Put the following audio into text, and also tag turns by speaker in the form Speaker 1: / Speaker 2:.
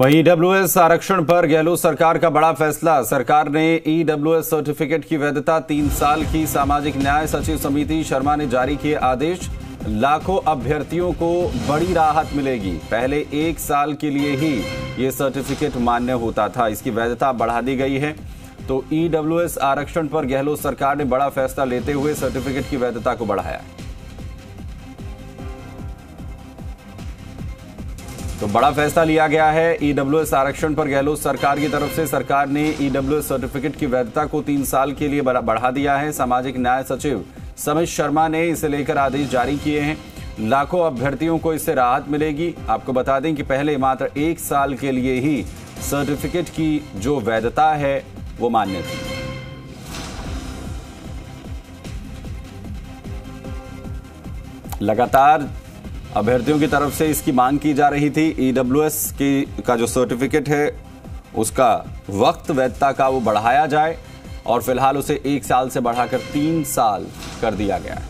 Speaker 1: वहीं ईडब्ल्यूएस आरक्षण पर गहलोत सरकार का बड़ा फैसला। सरकार ने ईडब्ल्यूएस सर्टिफिकेट की वैधता तीन साल की। सामाजिक न्याय सचिव समिति शर्मा ने जारी किए आदेश। लाखों अभ्यर्थियों को बड़ी राहत मिलेगी। पहले एक साल के लिए ही ये सर्टिफिकेट मान्य होता था। इसकी वैधता बढ़ा दी गई है। तो ईडब्ल्यूएस आरक्षण पर गहलोत सरकार ने बड़ा फैसला लेते हुए सर्टिफिकेट की वैधता को बढ़ाया। तो बड़ा फैसला लिया गया है। ईडब्ल्यूएस आरक्षण पर गहलोत सरकार की तरफ़ से। सरकार ने ईडब्ल्यूएस सर्टिफिकेट की वैधता को तीन साल के लिए बढ़ा दिया है। सामाजिक न्याय सचिव समित शर्मा ने इसे लेकर आदेश जारी किए हैं। लाखों अभ्यर्थियों को इससे राहत मिलेगी। आपको बता दें कि पहले मात्र एक साल के लिए ही सर्टिफिकेट की जो वैधता है, वो मान्य थी। लगातार अभ्यर्थियों की तरफ़ से इसकी मांग की जा रही थी। ईडब्ल्यूएस की का जो सर्टिफिकेट है, उसका वक्त, वैधता का वो बढ़ाया जाए और फ़िलहाल उसे एक साल से बढ़ाकर तीन साल कर दिया गया है।